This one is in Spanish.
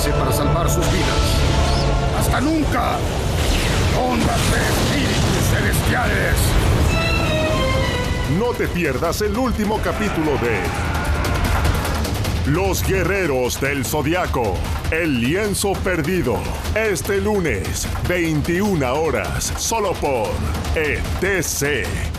prepárense para salvar sus vidas. ¡Hasta nunca! ¡Ondas de espíritus celestiales! No te pierdas el último capítulo de Los Guerreros del Zodiaco. El lienzo perdido. Este lunes, 21 horas, solo por ETC.